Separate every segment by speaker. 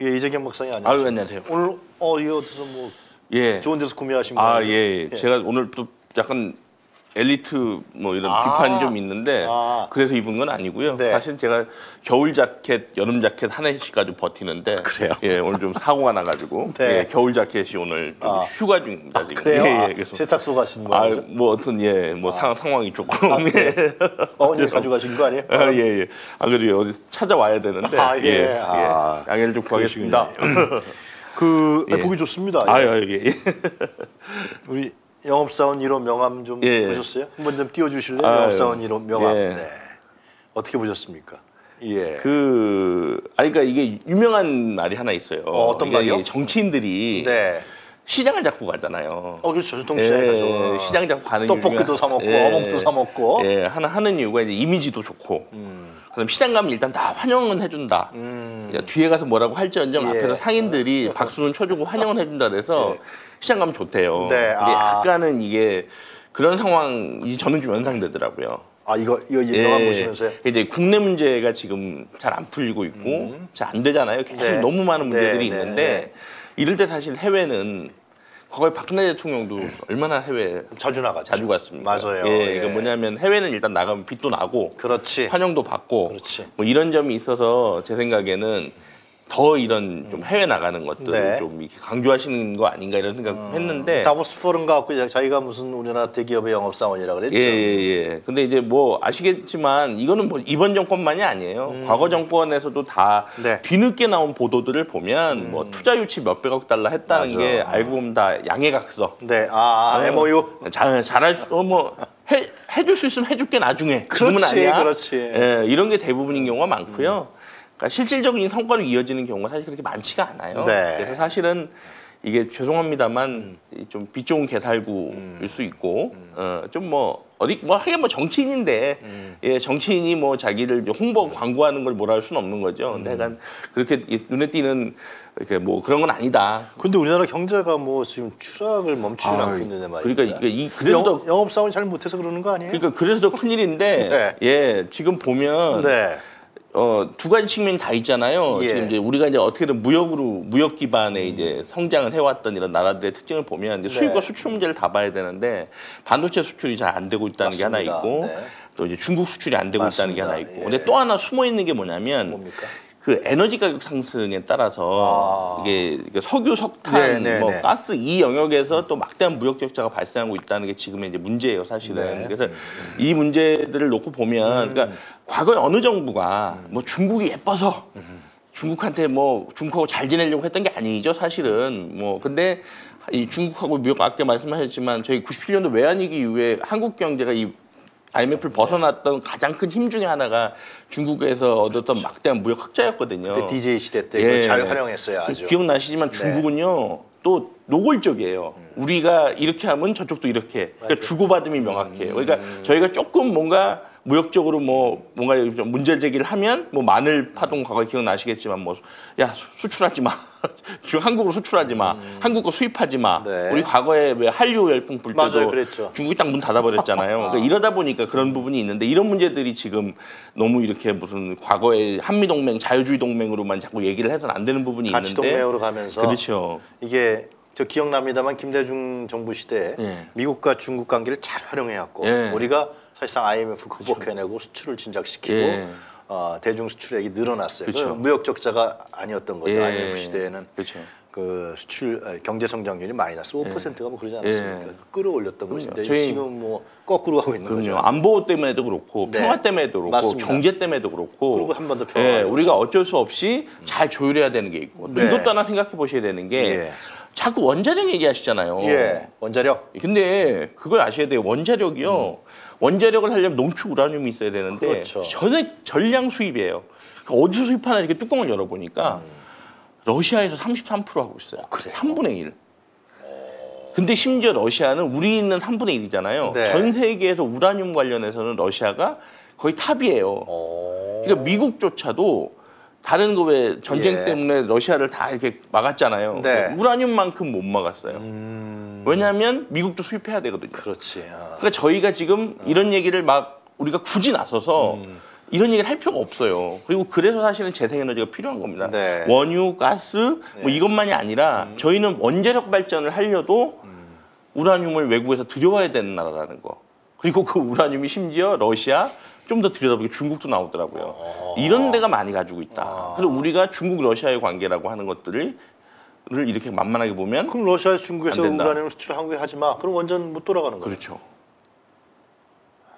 Speaker 1: 예, 이재경 박사님 안녕하세요.
Speaker 2: 아유 안녕하세요.
Speaker 1: 오늘 어 이거 어디서 뭐
Speaker 2: 예.
Speaker 1: 좋은 데서 구매하신 거예요?
Speaker 2: 아 예. 제가 오늘 또 약간 엘리트 뭐 이런
Speaker 1: 아.
Speaker 2: 비판이 좀 있는데
Speaker 1: 아.
Speaker 2: 그래서 입은 건 아니고요.
Speaker 1: 네.
Speaker 2: 사실 제가 겨울 자켓, 여름 자켓 가지고 버티는데
Speaker 1: 그래요?
Speaker 2: 예, 오늘 좀 사고가 나가지고
Speaker 1: 네.
Speaker 2: 예, 겨울 자켓이 오늘 좀
Speaker 1: 아.
Speaker 2: 휴가 중입니다 지금.
Speaker 1: 그래요?
Speaker 2: 예,
Speaker 1: 아,
Speaker 2: 예. 그래서
Speaker 1: 세탁소 가신 거예요?
Speaker 2: 아 뭐 어떤 예 뭐 상황이 조금 예.
Speaker 1: 어머니 가져가신 거 아니에요?
Speaker 2: 아, 예, 예. 안 그래도 어디 찾아와야 되는데.
Speaker 1: 아, 예. 아.
Speaker 2: 양해를 좀 구하겠습니다.
Speaker 1: 그 아,
Speaker 2: 예.
Speaker 1: 보기 좋습니다. 예.
Speaker 2: 아유, 예, 예.
Speaker 1: 우리 영업사원 1호 명함 좀
Speaker 2: 예.
Speaker 1: 보셨어요? 한번 좀 띄워주실래요?
Speaker 2: 아유,
Speaker 1: 영업사원 1호 명함.
Speaker 2: 예.
Speaker 1: 네. 어떻게 보셨습니까? 예.
Speaker 2: 그 아니 그러니까 이게 유명한 말이 하나 있어요.
Speaker 1: 어, 어떤
Speaker 2: 이게
Speaker 1: 말이요?
Speaker 2: 정치인들이
Speaker 1: 네.
Speaker 2: 시장을 잡고 가잖아요.
Speaker 1: 어 그렇죠. 전통시장에 가죠.
Speaker 2: 예, 시장 잡고 가는
Speaker 1: 떡볶이도 사 먹고
Speaker 2: 예,
Speaker 1: 어묵도 사 먹고.
Speaker 2: 예, 하나 하는 이유가 이제 이미지도 좋고. 그다음 시장 가면 일단 다 환영은 해준다.
Speaker 1: 음.
Speaker 2: 그러니까 뒤에 가서 뭐라고 할지언정
Speaker 1: 예.
Speaker 2: 앞에서 상인들이 박수는 쳐주고 환영은 해준다 그래서 시장 가면 좋대요.
Speaker 1: 네,
Speaker 2: 근데
Speaker 1: 아.
Speaker 2: 약간은 이게 그런 상황이 저는 좀 연상되더라고요.
Speaker 1: 아 이거 이거 이 명함 보시면서요?
Speaker 2: 이제 국내 문제가 지금 잘 안 풀리고 있고 잘안 되잖아요. 계속
Speaker 1: 네.
Speaker 2: 너무 많은 문제들이
Speaker 1: 네, 네,
Speaker 2: 있는데
Speaker 1: 네.
Speaker 2: 이럴 때 사실 해외는 과거에 박근혜 대통령도 얼마나 해외
Speaker 1: 자주 나가죠.
Speaker 2: 자주 갔습니까?
Speaker 1: 맞아요.
Speaker 2: 예,
Speaker 1: 예.
Speaker 2: 그러니까 뭐냐면 해외는 일단 나가면 빚도 나고
Speaker 1: 그렇지.
Speaker 2: 환영도 받고
Speaker 1: 그렇지.
Speaker 2: 뭐 이런 점이 있어서 제 생각에는 더 이런 좀 해외 나가는 것들
Speaker 1: 네. 음.
Speaker 2: 좀 이렇게 강조하시는 거 아닌가 이런 생각했는데
Speaker 1: 다보스 포럼 가갖고 자기가 무슨 우리나라 대기업의 영업 사원이라 그랬죠.
Speaker 2: 예, 예, 예. 근데 이제 뭐 아시겠지만 이거는 뭐 이번 정권만이 아니에요. 과거 정권에서도 다
Speaker 1: 음. 네. 음.
Speaker 2: 뒤늦게 나온 보도들을 보면 뭐 투자 유치 몇백억 달러 했다는
Speaker 1: 맞아.
Speaker 2: 게 알고 보면 다 양해각서.
Speaker 1: 네, 아, 아 MOU.
Speaker 2: 잘 잘할 수, 어, 뭐 해, 해줄 수 있으면 해줄게 나중에. 지금은
Speaker 1: 그렇지,
Speaker 2: 아니야.
Speaker 1: 그렇지.
Speaker 2: 예, 이런 게 대부분인 경우가 많고요. 그러니까 실질적인 성과로 이어지는 경우가 사실 그렇게 많지가 않아요.
Speaker 1: 네.
Speaker 2: 그래서 사실은 이게 죄송합니다만 이좀 빚 좋은 개살구일 수 있고 어, 좀 뭐 어디 뭐 하긴 뭐 정치인인데 예 정치인이 뭐 자기를 홍보 광고하는 걸 뭐라 할 수는 없는 거죠. 근데 약간 그렇게 이- 눈에 띄는 이렇게 뭐 그런 건 아니다.
Speaker 1: 근데 우리나라 경제가 뭐 지금 추락을 멈추지 않고 있는데 말이야.
Speaker 2: 그러니까 이게 이 그래서 더
Speaker 1: 영, 영업 사원이 잘 못해서 그러는 거 아니에요?
Speaker 2: 그러니까 그래서 더 큰 일인데 예 지금 보면
Speaker 1: 네.
Speaker 2: 어, 두 가지 측면이 다 있잖아요.
Speaker 1: 예.
Speaker 2: 지금 이제 우리가 이제 어떻게든 무역으로 무역 기반의 이제 성장을 해왔던 이런 나라들의 특징을 보면 이제 수입과
Speaker 1: 네.
Speaker 2: 수출 문제를 다 봐야 되는데 반도체 수출이 잘 안 되고 있다는 게 하나
Speaker 1: 맞습니다.
Speaker 2: 있고
Speaker 1: 네.
Speaker 2: 또 이제 중국 수출이 안 되고 있다는 게
Speaker 1: 맞습니다.
Speaker 2: 하나 있고
Speaker 1: 예.
Speaker 2: 근데 또 하나 숨어 있는 게 뭐냐면
Speaker 1: 뭡니까?
Speaker 2: 그 에너지 가격 상승에 따라서
Speaker 1: 아.
Speaker 2: 이게 석유, 석탄,
Speaker 1: 네, 네,
Speaker 2: 뭐
Speaker 1: 네.
Speaker 2: 가스 이 영역에서 또 막대한 무역 적자가 발생하고 있다는 게 지금의 이제 문제예요, 사실은.
Speaker 1: 네.
Speaker 2: 그래서 이 문제들을 놓고 보면, 그러니까 과거에 어느 정부가 뭐 중국이 예뻐서 중국한테 뭐 중국하고 잘 지내려고 했던 게 아니죠, 사실은. 뭐 근데 이 중국하고 무역 아까 말씀하셨지만 저희 97년도 외환위기 이후에 한국 경제가 이 IMF를 벗어났던 가장 큰 힘 중에 하나가 중국에서 얻었던 막대한 무역 흑자였거든요.
Speaker 1: 그 DJ 시대 때
Speaker 2: 예.
Speaker 1: 잘 활용했어요, 아주. 네.
Speaker 2: 기억나시지만 중국은요 또 노골적이에요. 우리가 이렇게 하면 저쪽도 이렇게. 그러니까 주고받음이 명확해요. 그러니까
Speaker 1: 음.
Speaker 2: 저희가 조금 뭔가 무역적으로 뭐 뭔가 좀 문제 제기를 하면 뭐 마늘 파동 과거 기억나시겠지만 뭐 야 수출하지 마. 지금 한국으로 수출하지 마. 한국 거 수입하지 마.
Speaker 1: 음. 네.
Speaker 2: 우리 과거에 왜 한류 열풍 불 때도. 중국이 딱 문 닫아버렸잖아요. 그러니까 이러다 보니까 그런 부분이 있는데 이런 문제들이 지금 너무 이렇게 무슨 과거에 한미 동맹, 자유주의 동맹으로만 자꾸 얘기를 해서는 안 되는 부분이 있는데
Speaker 1: 동맹으로 가면서
Speaker 2: 그렇죠.
Speaker 1: 이게 저 기억납니다만 김대중 정부 시대에
Speaker 2: 예.
Speaker 1: 미국과 중국 관계를 잘 활용해왔고
Speaker 2: 예.
Speaker 1: 우리가 사실상 IMF 극복해내고 수출을 진작시키고
Speaker 2: 예.
Speaker 1: 어, 대중 수출액이 늘어났어요.
Speaker 2: 그쵸.
Speaker 1: 그 무역 적자가 아니었던 거죠.
Speaker 2: 예.
Speaker 1: IMF 시대에는
Speaker 2: 그렇죠.
Speaker 1: 그 수출 아, 경제 성장률이 마이너스 5%가 뭐 그러지 않았습니까?
Speaker 2: 예.
Speaker 1: 끌어올렸던 것인데
Speaker 2: 저희-
Speaker 1: 지금 뭐 거꾸로 가고 있는
Speaker 2: 그럼요.
Speaker 1: 거죠.
Speaker 2: 안보 때문에도 그렇고
Speaker 1: 네.
Speaker 2: 평화 때문에도 그렇고
Speaker 1: 맞습니다.
Speaker 2: 경제 때문에도 그렇고
Speaker 1: 그리고 한 번 더 평화.
Speaker 2: 예, 우리가 어쩔 수 없이 잘 조율해야 되는 게 있고 또
Speaker 1: 네.
Speaker 2: 이것도 하나 생각해 보셔야 되는 게
Speaker 1: 예.
Speaker 2: 자꾸 원자력 얘기하시잖아요.
Speaker 1: 예, 원자력.
Speaker 2: 근데 그걸 아셔야 돼요. 원자력이요. 원자력을 하려면 농축 우라늄이 있어야 되는데
Speaker 1: 음. 그렇죠.
Speaker 2: 전액 전량 수입이에요. 그러니까 어디서 수입하나 이렇게 뚜껑을 열어보니까 러시아에서 33% 하고 있어요.
Speaker 1: 음. 그래요?
Speaker 2: 3분의 1. 근데 심지어 러시아는 우리 있는 3분의 1이잖아요.
Speaker 1: 네.
Speaker 2: 전 세계에서 우라늄 관련해서는 러시아가 거의 top이에요.
Speaker 1: 어.
Speaker 2: 그러니까 미국조차도 다른 거 왜 전쟁
Speaker 1: 예.
Speaker 2: 때문에 러시아를 다 이렇게 막았잖아요.
Speaker 1: 네.
Speaker 2: 우라늄만큼 못 막았어요.
Speaker 1: 음,
Speaker 2: 왜냐하면 미국도 수입해야 되거든요.
Speaker 1: 그렇지. 아.
Speaker 2: 그러니까 저희가 지금 이런 얘기를 막 우리가 굳이 나서서 이런 얘기를 할 필요가 없어요. 그리고 그래서 사실은 재생에너지가 필요한 겁니다.
Speaker 1: 네.
Speaker 2: 원유, 가스 뭐 이것만이 아니라 저희는 원자력 발전을 하려도 우라늄을 외국에서 들여와야 되는 나라라는 거. 그리고 그 우라늄이 심지어 러시아 좀 더 들여다보기 중국도 나오더라고요. 이런 데가 많이 가지고 있다. 그래서 우리가 중국 러시아의 관계라고 하는 것들을 를 이렇게 만만하게 보면
Speaker 1: 그럼 러시아에서 중국에서. 우라늄 수출 한국에 하지 마. 그럼 원전 못 돌아가는 거예요.
Speaker 2: 그렇죠.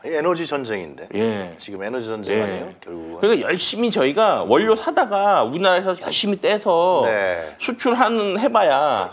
Speaker 1: 에너지 전쟁인데.
Speaker 2: 예.
Speaker 1: 지금 에너지 전쟁
Speaker 2: 예.
Speaker 1: 아니에요? 결국은.
Speaker 2: 그러니까 열심히 저희가 원료 사다가 우리나라에서 열심히 떼서
Speaker 1: 네.
Speaker 2: 수출하는 해봐야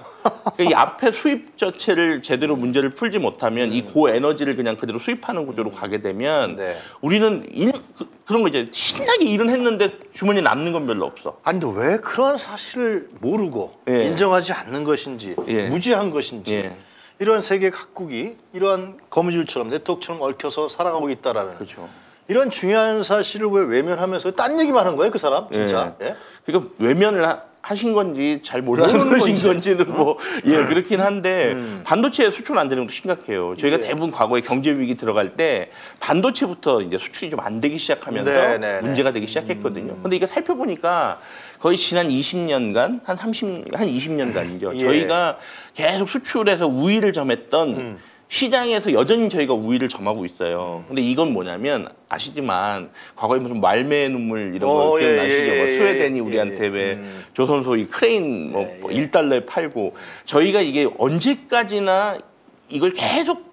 Speaker 2: 그이 앞에 수입 자체를 제대로 문제를 풀지 못하면 이 고에너지를 그냥 그대로 수입하는 구조로 가게 되면
Speaker 1: 네.
Speaker 2: 우리는 일, 그, 그런 거 이제 신나게 일은 했는데 주머니에 남는 건 별로 없어.
Speaker 1: 아니 근데 왜 그런 사실을 모르고
Speaker 2: 예.
Speaker 1: 인정하지 않는 것인지
Speaker 2: 예.
Speaker 1: 무지한 것인지
Speaker 2: 예.
Speaker 1: 이런 세계 각국이 이러한 거무줄처럼 네트워크처럼 얽혀서 살아가고 있다라는
Speaker 2: 그렇죠.
Speaker 1: 이런 중요한 사실을 왜 외면하면서 딴 얘기만 하는 거예요 그 사람 진짜 예?
Speaker 2: 그러니까 외면을 하, 하신 건지 잘 몰라서
Speaker 1: 모르는
Speaker 2: 그러신
Speaker 1: 건지.
Speaker 2: 건지는 뭐 예 그렇긴 한데 반도체 수출 안 되는 것도 심각해요. 저희가
Speaker 1: 예.
Speaker 2: 대부분 과거에 경제 위기 들어갈 때 반도체부터 이제 수출이 좀 안 되기 시작하면서
Speaker 1: 네, 네, 네.
Speaker 2: 문제가 되기 시작했거든요. 근데 이게 살펴보니까 거의 지난 20년간 한 30, 한 20년간이죠.
Speaker 1: 예.
Speaker 2: 저희가 계속 수출해서 우위를 점했던
Speaker 1: 음.
Speaker 2: 시장에서 여전히 저희가 우위를 점하고 있어요. 근데 이건 뭐냐면 아시지만 과거에 무슨 말뫼의 눈물 이런 거
Speaker 1: 어, 예,
Speaker 2: 기억나시죠?
Speaker 1: 예,
Speaker 2: 뭐
Speaker 1: 예,
Speaker 2: 스웨덴이
Speaker 1: 예,
Speaker 2: 우리한테
Speaker 1: 예.
Speaker 2: 왜
Speaker 1: 음.
Speaker 2: 조선 소위 크레인 뭐
Speaker 1: 예,
Speaker 2: 뭐
Speaker 1: 예.
Speaker 2: 1달러에 팔고 저희가 이게 언제까지나 이걸 계속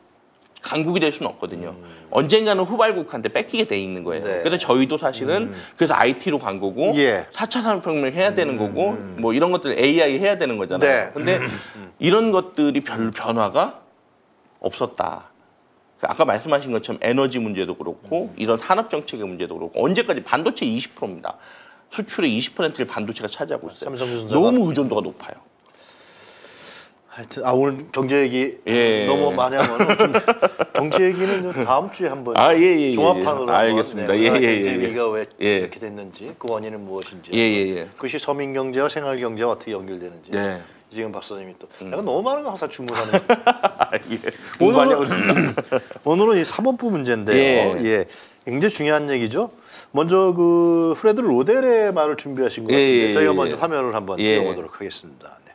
Speaker 2: 강국이 될 수는 없거든요. 언젠가는 후발국한테 뺏기게 돼 있는 거예요.
Speaker 1: 음. 네.
Speaker 2: 그래서 저희도 사실은 그래서 IT로 간 거고
Speaker 1: 예. 음.
Speaker 2: 4차 산업혁명 해야 되는 거고 뭐 이런 것들 AI 해야 되는 거잖아요.
Speaker 1: 네.
Speaker 2: 근데 이런 것들이 별 변화가 없었다. 그 아까 말씀하신 것처럼 에너지 문제도 그렇고 이런 산업 정책의 문제도 그렇고 언제까지 반도체 20%입니다. 수출의 20%를 반도체가 차지하고 있어요. 너무 의존도가 높아요.
Speaker 1: 하여튼 아 오늘 경제 얘기
Speaker 2: 예.
Speaker 1: 너무 많이 하면 좀 경제 얘기는 좀 다음 주에 한번
Speaker 2: 아, 예, 예, 예,
Speaker 1: 종합판으로
Speaker 2: 예.
Speaker 1: 한번,
Speaker 2: 알겠습니다.
Speaker 1: 네,
Speaker 2: 예, 예, 예,
Speaker 1: 경제
Speaker 2: 예.
Speaker 1: 위기가 왜
Speaker 2: 예.
Speaker 1: 이렇게 됐는지 그 원인은 무엇인지
Speaker 2: 예, 예, 예.
Speaker 1: 그것이 서민 경제와 생활 경제와 어떻게 연결되는지
Speaker 2: 네.
Speaker 1: 이지금 박사님이 또
Speaker 2: 음.
Speaker 1: 내가 너무 많은 거 항상 주문하는 거
Speaker 2: 예. 있습니다.
Speaker 1: 오늘은 이 사법부 문제인데요.
Speaker 2: 예.
Speaker 1: 예. 굉장히 중요한 얘기죠. 먼저 그 프레드 로델의 말을 준비하신 것
Speaker 2: 예,
Speaker 1: 같은데
Speaker 2: 예,
Speaker 1: 저희가
Speaker 2: 예,
Speaker 1: 먼저
Speaker 2: 예.
Speaker 1: 화면을 한번
Speaker 2: 예.
Speaker 1: 띄워보도록 하겠습니다. 네.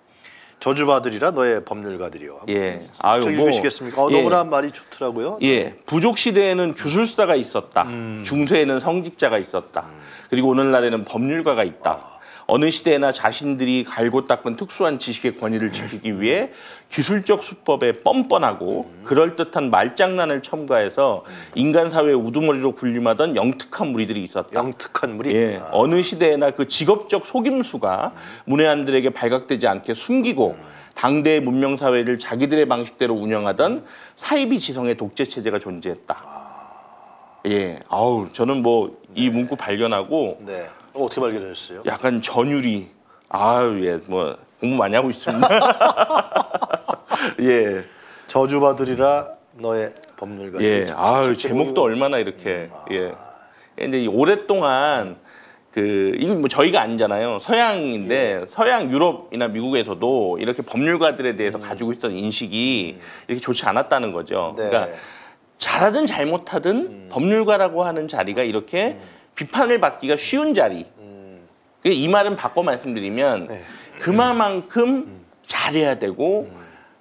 Speaker 1: 저주받으리라 너의 법률가들이요.
Speaker 2: 예. 아유,
Speaker 1: 저
Speaker 2: 뭐,
Speaker 1: 읽으시겠습니까? 어,
Speaker 2: 예.
Speaker 1: 너무나 말이 좋더라고요.
Speaker 2: 예, 부족 시대에는 주술사가 있었다.
Speaker 1: 음.
Speaker 2: 중세에는 성직자가 있었다. 그리고 오늘날에는 법률가가 있다. 어느 시대에나 자신들이 갈고 닦은 특수한 지식의 권위를 지키기 위해 기술적 수법에 뻔뻔하고
Speaker 1: 음.
Speaker 2: 그럴듯한 말장난을 첨가해서 인간 사회의 우두머리로 군림하던 영특한 무리들이 있었다.
Speaker 1: 영특한 물이.
Speaker 2: 예,
Speaker 1: 아,
Speaker 2: 어느 시대에나 그 직업적 속임수가 문외한들에게 발각되지 않게 숨기고 당대의 문명 사회를 자기들의 방식대로 운영하던 사이비 지성의 독재 체제가 존재했다. 예, 아우 저는 뭐이 문구 발견하고
Speaker 1: 네. 어, 어떻게 발견하셨어요?
Speaker 2: 약간 전율이 아유 예, 뭐 공부 많이 하고 있습니다. 예,
Speaker 1: 저주받으리라 너의 법률가.
Speaker 2: 예,
Speaker 1: 책-
Speaker 2: 아유
Speaker 1: 책
Speaker 2: 제목도 얼마나 이렇게 예. 근데 이 오랫동안 그 이건 뭐 저희가 아니잖아요. 서양인데 서양 유럽이나 미국에서도 이렇게 법률가들에 대해서 가지고 있던 인식이 이렇게 좋지 않았다는 거죠.
Speaker 1: 네.
Speaker 2: 그러니까 잘하든 잘못하든 법률가라고 하는 자리가 이렇게 비판을 받기가 쉬운 자리.
Speaker 1: 음,
Speaker 2: 그이 말은 바꿔 말씀드리면
Speaker 1: 네.
Speaker 2: 그만큼 잘해야 되고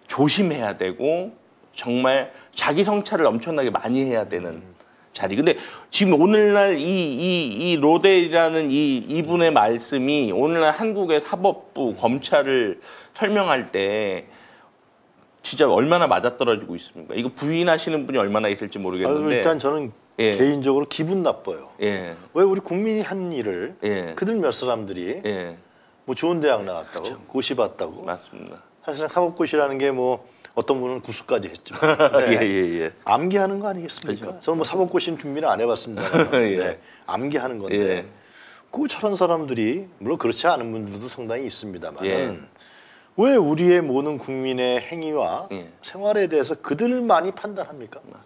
Speaker 2: 조심해야 되고 정말 자기 성찰을 엄청나게 많이 해야 되는 자리. 근데 지금 오늘날 이 이 이 로데이라는 이 이분의 말씀이 오늘날 한국의 사법부 검찰을 설명할 때 진짜 얼마나 맞아떨어지고 있습니까? 이거 부인하시는 분이 얼마나 있을지
Speaker 1: 아,
Speaker 2: 모르겠는데.
Speaker 1: 일단 저는
Speaker 2: 예.
Speaker 1: 개인적으로 기분 나빠요.
Speaker 2: 예.
Speaker 1: 왜 우리 국민이 한 일을
Speaker 2: 예.
Speaker 1: 그들 몇 사람들이
Speaker 2: 예.
Speaker 1: 뭐 좋은 대학 나왔다고 고시 봤다고
Speaker 2: 맞습니다.
Speaker 1: 사실은 사법고시라는 게 뭐 어떤 분은 구수까지 했지만
Speaker 2: 예,
Speaker 1: 네.
Speaker 2: 예, 예.
Speaker 1: 암기하는 거 아니겠습니까?
Speaker 2: 그렇죠.
Speaker 1: 저는 뭐 사법고시는 준비는 안 해봤습니다.
Speaker 2: 예.
Speaker 1: 네. 암기하는 건데
Speaker 2: 예.
Speaker 1: 그 저런 사람들이 물론 그렇지 않은 분들도 상당히 있습니다만
Speaker 2: 예.
Speaker 1: 왜 우리의 모든 국민의 행위와
Speaker 2: 예.
Speaker 1: 생활에 대해서 그들만이 판단합니까? 아,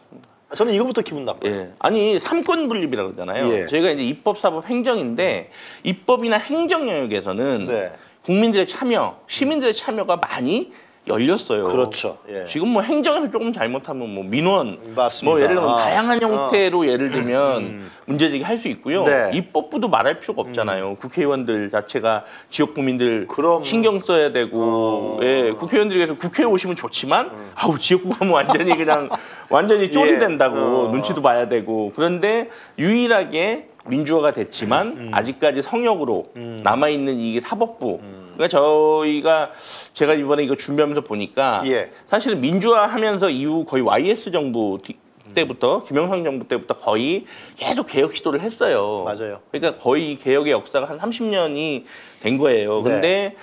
Speaker 1: 저는 이거부터 기분 나빠요.
Speaker 2: 예. 아니 삼권 분립이라고 그러잖아요.
Speaker 1: 예.
Speaker 2: 저희가 이제 입법, 사법, 행정인데 입법이나 행정 영역에서는
Speaker 1: 네.
Speaker 2: 국민들의 참여, 시민들의 참여가 많이 열렸어요.
Speaker 1: 그렇죠. 예.
Speaker 2: 지금 뭐 행정에서 조금 잘못하면 뭐 민원,
Speaker 1: 맞습니다.
Speaker 2: 뭐 예를 들면
Speaker 1: 아.
Speaker 2: 다양한 형태로 예를 들면 문제제기 할 수 있고요.
Speaker 1: 네. 음.
Speaker 2: 입법부도 말할 필요가 없잖아요. 국회의원들 자체가 지역 국민들
Speaker 1: 그럼.
Speaker 2: 신경 써야 되고,
Speaker 1: 어.
Speaker 2: 예, 국회의원들이 그래서 국회에 오시면 좋지만, 아우 지역구 가면 완전히 그냥 완전히 쫄이
Speaker 1: 예.
Speaker 2: 된다고
Speaker 1: 어.
Speaker 2: 눈치도 봐야 되고 그런데 유일하게 민주화가 됐지만
Speaker 1: 음.
Speaker 2: 아직까지 성역으로 남아 있는 이게 사법부.
Speaker 1: 음.
Speaker 2: 그러니까 저희가 제가 이번에 이거 준비하면서 보니까
Speaker 1: 예.
Speaker 2: 사실은 민주화하면서 이후 거의 YS 정부 뒤- 때부터 김영삼 정부 때부터 거의 계속 개혁 시도를 했어요.
Speaker 1: 맞아요.
Speaker 2: 그러니까 거의 개혁의 역사가 한 30년이 된 거예요.
Speaker 1: 네.
Speaker 2: 근데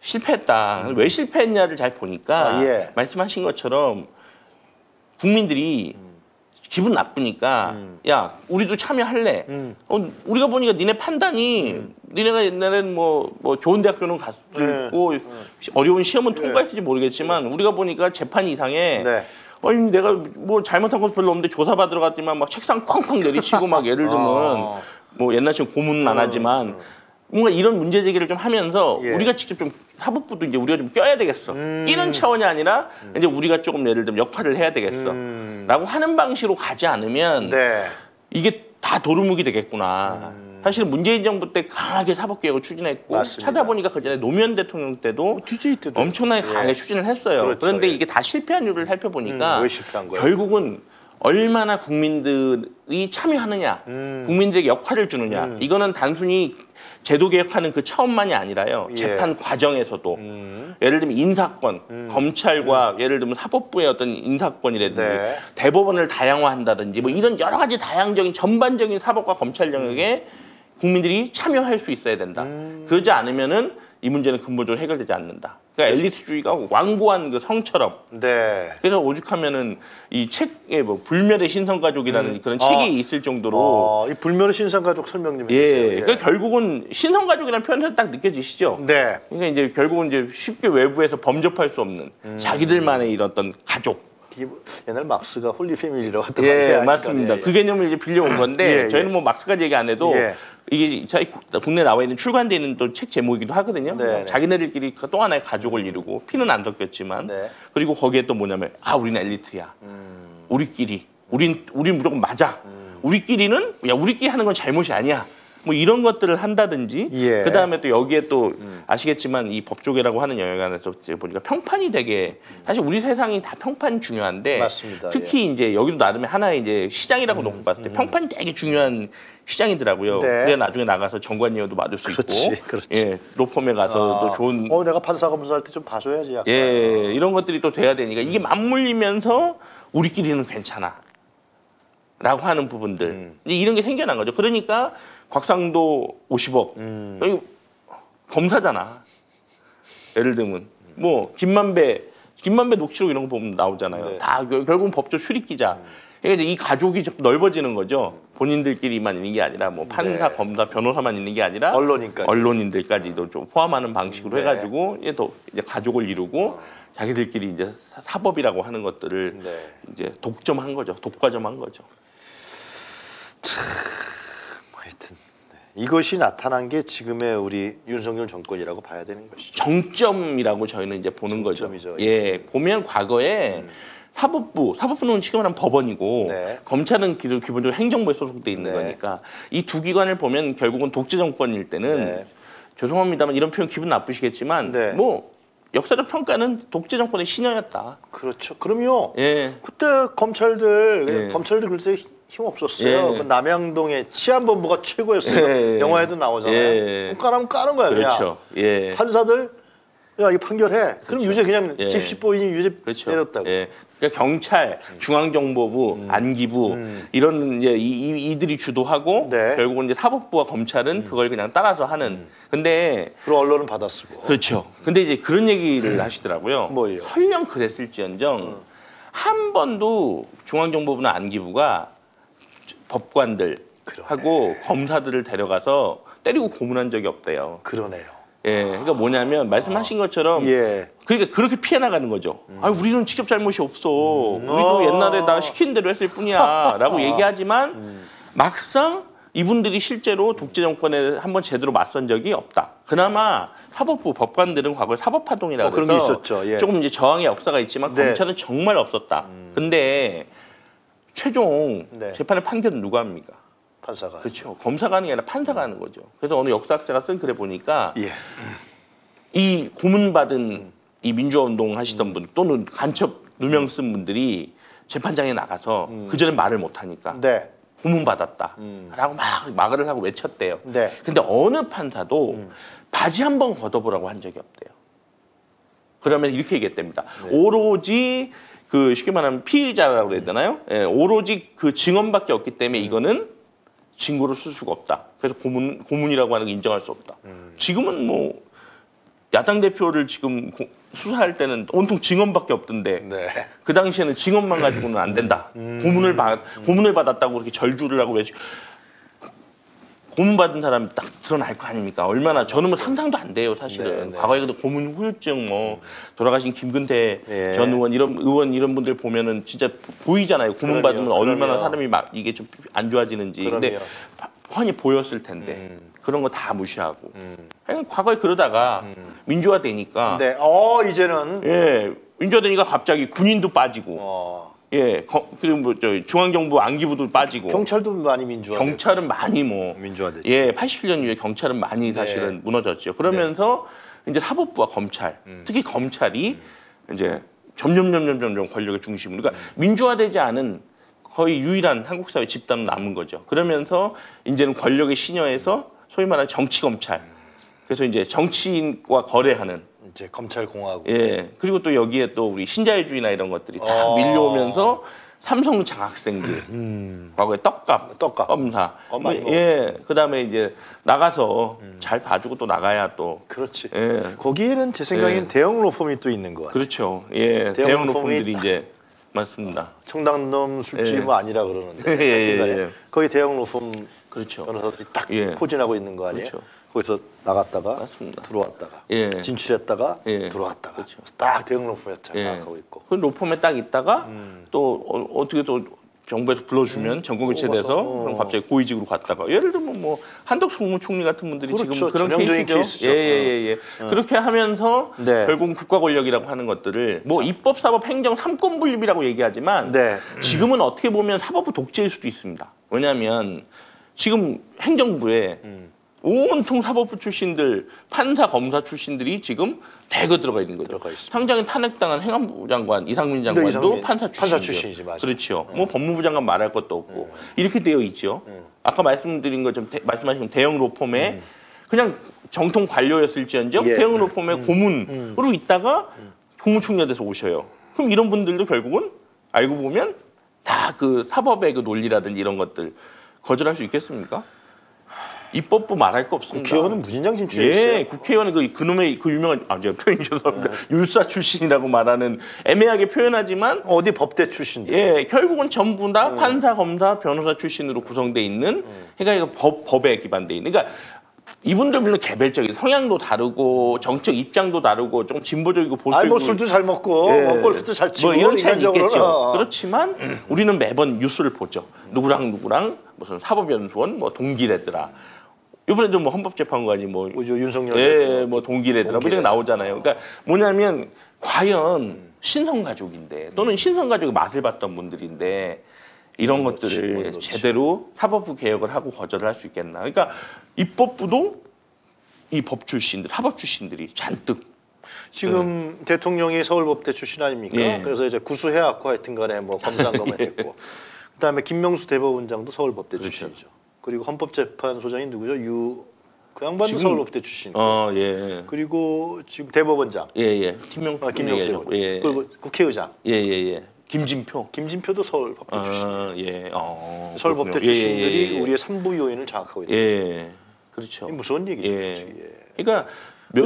Speaker 2: 실패했다. 왜 실패했냐를 잘 보니까
Speaker 1: 아, 예.
Speaker 2: 말씀하신 것처럼 국민들이 기분 나쁘니까 야 우리도 참여할래.
Speaker 1: 음.
Speaker 2: 어, 우리가 보니까 니네 판단이 니네가 옛날에는 뭐, 뭐 좋은 대학교는 갔고
Speaker 1: 네.
Speaker 2: 어려운 시험은 통과했을지 모르겠지만 우리가 보니까 재판이 이상해.
Speaker 1: 네.
Speaker 2: 아니 내가 뭐 잘못한 것도 별로 없는데 조사 받으러 갔지만 막 책상 쾅쾅 내리치고 막 예를 들면
Speaker 1: 아.
Speaker 2: 뭐 옛날처럼 고문은 안 하지만 뭔가 이런 문제 제기를 좀 하면서
Speaker 1: 예.
Speaker 2: 우리가 직접 좀 사법부도 이제 우리가 좀 껴야 되겠어.
Speaker 1: 음.
Speaker 2: 끼는 차원이 아니라 이제 우리가 조금 예를 들면 역할을 해야 되겠어.
Speaker 1: 음.
Speaker 2: 라고 하는 방식으로 가지 않으면
Speaker 1: 네.
Speaker 2: 이게 다 도루묵이 되겠구나. 사실은 문재인 정부 때 강하게 사법개혁을 추진했고
Speaker 1: 음. 맞습니다.
Speaker 2: 찾아보니까 그 전에 노무현 대통령 때도
Speaker 1: DJ 때도
Speaker 2: 엄청나게 강하게
Speaker 1: 예.
Speaker 2: 추진을 했어요.
Speaker 1: 그렇죠.
Speaker 2: 그런데
Speaker 1: 예.
Speaker 2: 이게 다 실패한 이유를 살펴보니까
Speaker 1: 음, 왜 실패한?
Speaker 2: 결국은 얼마나 국민들이 참여하느냐,
Speaker 1: 음.
Speaker 2: 국민들에게 역할을 주느냐. 이거는 단순히 제도 개혁하는 그 차원만이 아니라요.
Speaker 1: 예.
Speaker 2: 재판 과정에서도
Speaker 1: 음.
Speaker 2: 예를 들면 인사권, 검찰과 예를 들면 사법부의 어떤 인사권이라든지
Speaker 1: 네.
Speaker 2: 대법원을 다양화한다든지 뭐 이런 여러 가지 다양적인 전반적인 사법과 검찰 영역에 국민들이 참여할 수 있어야 된다.
Speaker 1: 음.
Speaker 2: 그러지 않으면은 이 문제는 근본적으로 해결되지 않는다. 그러니까 엘리트주의가 완고한 그 성처럼
Speaker 1: 네.
Speaker 2: 그래서 오죽하면은 이 책에 뭐 불멸의 신성가족이라는 그런
Speaker 1: 아.
Speaker 2: 책이 있을 정도로
Speaker 1: 어, 이 불멸의 신성가족 설명 좀
Speaker 2: 예,
Speaker 1: 해주세요.
Speaker 2: 그러니까 결국은 신성가족이라는 표현에서 딱 느껴지시죠?
Speaker 1: 네.
Speaker 2: 그러니까 이제 결국은 이제 쉽게 외부에서 범접할 수 없는
Speaker 1: 음.
Speaker 2: 자기들만의 이런 어떤 가족.
Speaker 1: 이 옛날 막스가 Holy Family라고 하던
Speaker 2: 예. 맞습니다.
Speaker 1: 예, 예.
Speaker 2: 그 개념을 이제 빌려온 건데
Speaker 1: 예, 예.
Speaker 2: 저희는 뭐 막스까지 얘기 안 해도
Speaker 1: 예.
Speaker 2: 이게 저희 국- 국내 나와 있는 출간돼 있는 또 책 제목이기도 하거든요.
Speaker 1: 네, 네.
Speaker 2: 자기네들끼리 그또 하나의 가족을 이루고 피는 안 섞였지만
Speaker 1: 네.
Speaker 2: 그리고 거기에 또 뭐냐면 아 우리는 엘리트야.
Speaker 1: 음.
Speaker 2: 우리끼리 우린 우린 무조건 맞아. 우리끼리는 야 우리끼리 하는 건 잘못이 아니야. 뭐 이런 것들을 한다든지
Speaker 1: 예. 음.
Speaker 2: 그 다음에 또 여기에 또 아시겠지만 이 법조계라고 하는 영역 안에서 이제 보니까 평판이 되게 사실 우리 세상이 다 평판 중요한데
Speaker 1: 맞습니다. 예.
Speaker 2: 특히 이제 여기도 나름의 하나의 이제 시장이라고 놓고 봤을 때 평판이 되게 중요한 시장이더라고요.
Speaker 1: 음. 네.
Speaker 2: 그래야 나중에 나가서 정관이어도 맡을 수
Speaker 1: 그렇지,
Speaker 2: 있고,
Speaker 1: 그렇지.
Speaker 2: 예, 로펌에 가서도
Speaker 1: 아,
Speaker 2: 좋은
Speaker 1: 어, 내가 판사 검사할 때 좀 봐줘야지. 약간.
Speaker 2: 예, 이런 것들이 또 돼야 되니까 이게 맞물리면서 우리끼리는 괜찮아. 라고 하는 부분들.
Speaker 1: 음.
Speaker 2: 이제 이런 게 생겨난 거죠. 그러니까 곽상도 50억.
Speaker 1: 음.
Speaker 2: 여기 검사잖아. 예를 들면 뭐 김만배 김만배 녹취록 이런 거 보면 나오잖아요.
Speaker 1: 네.
Speaker 2: 다 결- 결국은 법조 출입 기자. 그러니까 이제 이 가족이 좀 넓어지는 거죠. 본인들끼리만 있는 게 아니라 뭐 판사,
Speaker 1: 네.
Speaker 2: 검사, 변호사만 있는 게 아니라
Speaker 1: 언론인까지.
Speaker 2: 언론인들까지도 좀 포함하는 방식으로
Speaker 1: 네.
Speaker 2: 해가지고 이제 더 이제 가족을 이루고 자기들끼리 이제 사- 사법이라고 하는 것들을
Speaker 1: 네.
Speaker 2: 이제 독점한 거죠. 독과점한 거죠.
Speaker 1: 네. 이것이 나타난 게 지금의 우리 윤석열 정권이라고 봐야 되는 것이죠.
Speaker 2: 정점이라고 저희는 이제 보는 거죠.
Speaker 1: 정점이죠.
Speaker 2: 예, 보면 과거에 사법부, 사법부는 지금 말하면 법원이고
Speaker 1: 네.
Speaker 2: 검찰은 기- 기본적으로 행정부에 소속돼 있는
Speaker 1: 네.
Speaker 2: 거니까 이 두 기관을 보면 결국은 독재 정권일 때는
Speaker 1: 네.
Speaker 2: 죄송합니다만 이런 표현 기분 나쁘시겠지만
Speaker 1: 네.
Speaker 2: 뭐 역사적 평가는 독재 정권의 신여였다.
Speaker 1: 그렇죠. 그럼요.
Speaker 2: 예.
Speaker 1: 그때 검찰들
Speaker 2: 예.
Speaker 1: 검찰들 글쎄 힘 없었어요.
Speaker 2: 예.
Speaker 1: 그 남양동의 치안본부가 최고였어요.
Speaker 2: 예.
Speaker 1: 영화에도 나오잖아요.
Speaker 2: 예.
Speaker 1: 까라면 까는 거야 그냥.
Speaker 2: 그렇죠. 예.
Speaker 1: 판사들 야 이거 판결해. 그럼 유죄 그냥
Speaker 2: 예.
Speaker 1: 집시보이니 유죄
Speaker 2: 그렇죠.
Speaker 1: 내렸다고.
Speaker 2: 예. 그러니까 경찰, 중앙정보부, 안기부 이런 이제 이, 이- 이 들이 주도하고
Speaker 1: 음. 네. 음.
Speaker 2: 결국은 이제 사법부와 검찰은 그걸 그냥 따라서 하는. 근데
Speaker 1: 그리고 언론은 받아쓰고.
Speaker 2: 그렇죠. 근데 이제 그런 얘기를 하시더라고요.
Speaker 1: 음. 뭐예요? 음.
Speaker 2: 설령 그랬을지언정 한 번도 중앙정보부나 안기부가 법관들 하고 검사들을 데려가서 때리고 고문한 적이 없대요.
Speaker 1: 그러네요.
Speaker 2: 예, 그러니까 뭐냐면 말씀하신 것처럼
Speaker 1: 예.
Speaker 2: 그러니까 그렇게 피해 나가는 거죠. 아, 우리는 직접 잘못이 없어. 우리도
Speaker 1: 아.
Speaker 2: 옛날에 나 시킨 대로 했을 뿐이야라고 얘기하지만
Speaker 1: 음.
Speaker 2: 막상 이분들이 실제로 독재 정권에 한번 제대로 맞선 적이 없다. 그나마 사법부 법관들은 과거에 사법파동이라고
Speaker 1: 어, 그런
Speaker 2: 해서
Speaker 1: 게 있었죠. 예.
Speaker 2: 조금 이제 저항의 역사가 있지만
Speaker 1: 네. 음.
Speaker 2: 검찰은 정말 없었다. 근데 최종
Speaker 1: 네.
Speaker 2: 재판의 판결은 누가 합니까?
Speaker 1: 판사가.
Speaker 2: 그렇죠. 검사가 하는 게 아니라 판사가 하는 거죠. 그래서 어느 역사학자가 쓴 글에 보니까
Speaker 1: 예.
Speaker 2: 이 고문받은 이 민주화 운동 하시던 분 또는 간첩 누명 쓴 분들이 재판장에 나가서 그 전에 말을 못 하니까
Speaker 1: 네.
Speaker 2: 고문 받았다.
Speaker 1: 음.
Speaker 2: 라고 막 막을 하고 외쳤대요.
Speaker 1: 네.
Speaker 2: 근데 어느 판사도 바지 한 번 걷어보라고 한 적이 없대요. 그러면 이렇게 얘기했답니다.
Speaker 1: 네.
Speaker 2: 오로지 그 쉽게 말하면 피의자라고 해야 되나요? 예, 오로지 그 증언밖에 없기 때문에 이거는 증거로 쓸 수가 없다. 그래서 고문 고문이라고 하는 거 인정할 수 없다.
Speaker 1: 음.
Speaker 2: 지금은 뭐 야당 대표를 지금 고- 수사할 때는 온통 증언밖에 없던데
Speaker 1: 네.
Speaker 2: 그 당시에는 증언만 가지고는 안 된다. 고문을 받 고문을 받았다고 그렇게 절주를 하고 외치. 고문 받은 사람이 딱 드러날 거 아닙니까? 얼마나 저는 뭐 상상도 안 돼요, 사실은.
Speaker 1: 네, 네.
Speaker 2: 과거에 근데 고문 후유증 뭐 돌아가신 김근태
Speaker 1: 예.
Speaker 2: 전 의원 이런 의원 이런 분들 보면은 진짜 보이잖아요. 고문 받으면
Speaker 1: 그럼요,
Speaker 2: 얼마나
Speaker 1: 그럼요.
Speaker 2: 사람이 막 이게 좀 안 좋아지는지. 근데
Speaker 1: 그럼요.
Speaker 2: 바- 뻔히 보였을 텐데
Speaker 1: 음.
Speaker 2: 그런 거 다 무시하고.
Speaker 1: 음.
Speaker 2: 과거에 그러다가 민주화 되니까
Speaker 1: 네. 어 이제는
Speaker 2: 예 민주화 되니까 갑자기 군인도 빠지고
Speaker 1: 어,
Speaker 2: 예, 거, 그리고 뭐저 중앙정부 안기부도 빠지고
Speaker 1: 경찰도 많이 민주화.
Speaker 2: 경찰은 많이 뭐
Speaker 1: 민주화됐죠.
Speaker 2: 예, 87년 이후에 경찰은 많이
Speaker 1: 네.
Speaker 2: 사실은 무너졌죠. 그러면서 이제 사법부와 검찰,
Speaker 1: 음.
Speaker 2: 특히 검찰이 이제 점점 점점 점점 권력의 중심으로 그러니까 민주화되지 않은 거의 유일한 한국 사회 집단은 남은 거죠. 그러면서 이제는 권력의 신여에서 소위 말하는 정치 검찰. 그래서 이제 정치인과 거래하는
Speaker 1: 이제 검찰 공화국.
Speaker 2: 예. 그리고 또 여기에 또 우리 신자유주의나 이런 것들이 다
Speaker 1: 어.
Speaker 2: 밀려오면서 삼성 장학생들
Speaker 1: 음.
Speaker 2: 과거에 떡값,
Speaker 1: 떡값. 많이 음.
Speaker 2: 예, 그다음에 이제 나가서 잘 봐주고 또 나가야 또,
Speaker 1: 그렇지.
Speaker 2: 예,
Speaker 1: 거기에는 제 생각엔
Speaker 2: 예.
Speaker 1: 대형 로펌이 또 있는 것 같아요.
Speaker 2: 그렇죠, 예,
Speaker 1: 대형
Speaker 2: 대형 로펌들이 이제 맞습니다,
Speaker 1: 청담동 술집
Speaker 2: 예.
Speaker 1: 뭐 아니라 그러는데
Speaker 2: 예, 예, 예.
Speaker 1: 거기 대형 로펌
Speaker 2: 그렇죠,
Speaker 1: 변호사들이 딱
Speaker 2: 예.
Speaker 1: 포진하고 있는 거 아니에요?
Speaker 2: 그렇죠.
Speaker 1: 거기서 나갔다가
Speaker 2: 맞습니다.
Speaker 1: 들어왔다가
Speaker 2: 예.
Speaker 1: 진출했다가
Speaker 2: 예.
Speaker 1: 들어왔다가
Speaker 2: 그렇죠.
Speaker 1: 딱 대형 로펌에 잘
Speaker 2: 예,
Speaker 1: 장악하고 있고
Speaker 2: 그 로펌에 딱 있다가
Speaker 1: 음.
Speaker 2: 또 어, 떻게 또 정부에서 불러주면 정권 교체돼서
Speaker 1: 어.
Speaker 2: 그럼 갑자기 고위직으로 갔다가 예를 들면 뭐 한덕수 국무총리 같은 분들이
Speaker 1: 그렇죠.
Speaker 2: 지금 그런 케이스죠.
Speaker 1: 케이스죠. 어.
Speaker 2: 예예예. 그렇게 하면서
Speaker 1: 네.
Speaker 2: 결국 국가 권력이라고 하는 것들을 뭐 입법, 사법, 행정 삼권 분립이라고 얘기하지만
Speaker 1: 네.
Speaker 2: 지금은 어떻게 보면 사법부 독재일 수도 있습니다. 왜냐하면 지금 행정부에
Speaker 1: 음.
Speaker 2: 온통 사법부 출신들, 판사, 검사 출신들이 지금 대거 들어가 있는 거죠.
Speaker 1: 들어가.
Speaker 2: 상장에 탄핵당한 행안부 장관 이상민 장관도
Speaker 1: 이상민
Speaker 2: 판사 출신이죠.
Speaker 1: 판사 맞아요.
Speaker 2: 그렇죠. 뭐 법무부 장관 말할 것도 없고 이렇게 되어 있죠. 아까 말씀드린 것좀 말씀하신 대형 로펌에 그냥 정통 관료였을지언정
Speaker 1: 예.
Speaker 2: 대형 로펌의 고문으로 있다가 국무총리가 돼서 오셔요. 그럼 이런 분들도 결국은 알고 보면 다 그 사법의 그 논리라든지 이런 것들 거절할 수 있겠습니까? 입법부 말할 거 없습니다.
Speaker 1: 국회의원은 무진장 진출했어요.
Speaker 2: 예, 국회의원은 그 그놈의 그 유명한 아 제가 표현 죄송합니다. 율사 출신이라고 말하는 애매하게 표현하지만
Speaker 1: 어디 법대 출신들.
Speaker 2: 예, 결국은 전부 다 판사, 검사, 변호사 출신으로 구성돼 있는 그러니까 법 법에 기반돼 있는 그러니까 이분들 물론 개별적인 성향도 다르고 정책 입장도 다르고 좀 진보적이고 보수적이고
Speaker 1: 아니 뭐 술도 잘 먹고
Speaker 2: 예.
Speaker 1: 뭐 골프도 잘 치고
Speaker 2: 뭐 이런
Speaker 1: 인간적으로는.
Speaker 2: 있겠죠.
Speaker 1: 어.
Speaker 2: 그렇지만 우리는 매번 뉴스를 보죠. 누구랑 누구랑 무슨 사법연수원 뭐 동기래더라. 이번에도 뭐 헌법재판관이 뭐
Speaker 1: 뭐죠 윤석열
Speaker 2: 예. 뭐 동기래더라 뭐 이런 게. 나오잖아요. 그러니까 뭐냐면 과연 신성 가족인데 또는 신성 가족의 맛을 봤던 분들인데 이런
Speaker 1: 그렇지,
Speaker 2: 것들을
Speaker 1: 그렇지.
Speaker 2: 제대로 사법부 개혁을 하고 거절을 할 수 있겠나? 그러니까 입법부도 이 법 출신들, 사법 출신들이 잔뜩
Speaker 1: 지금 대통령이 서울법대 출신 아닙니까?
Speaker 2: 예.
Speaker 1: 그래서 이제 구수해왔고 하여튼간에 뭐 검사검을 했고 그다음에 김명수 대법원장도 서울법대
Speaker 2: 그렇죠.
Speaker 1: 출신이죠. 그리고 헌법재판소장이 누구죠? 유 그 양반도
Speaker 2: 지금-
Speaker 1: 서울법대 출신.
Speaker 2: 어, 예.
Speaker 1: 그리고 지금 대법원장
Speaker 2: 예, 예. 김명수
Speaker 1: 아, 김명수 대법원.
Speaker 2: 예.
Speaker 1: 그리고 국회의장
Speaker 2: 예, 예, 예. 김진표.
Speaker 1: 김진표도 서울법대 출신.
Speaker 2: 아, 예. 어.
Speaker 1: 서울법대
Speaker 2: 그렇군요. 예,
Speaker 1: 출신들이
Speaker 2: 예, 예.
Speaker 1: 우리의 삼부 요인을 장악하고 있는.
Speaker 2: 예. 그렇죠.
Speaker 1: 무서운 얘기죠.
Speaker 2: 예.
Speaker 1: 예.
Speaker 2: 그러니까